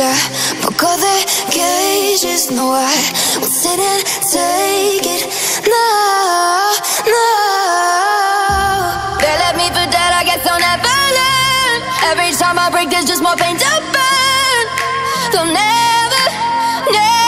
I broke all their cages No, I won't sit and take it No, no They left me for dead, I guess I'll never learn. Every time I break, there's just more pain to burn. They'll never, never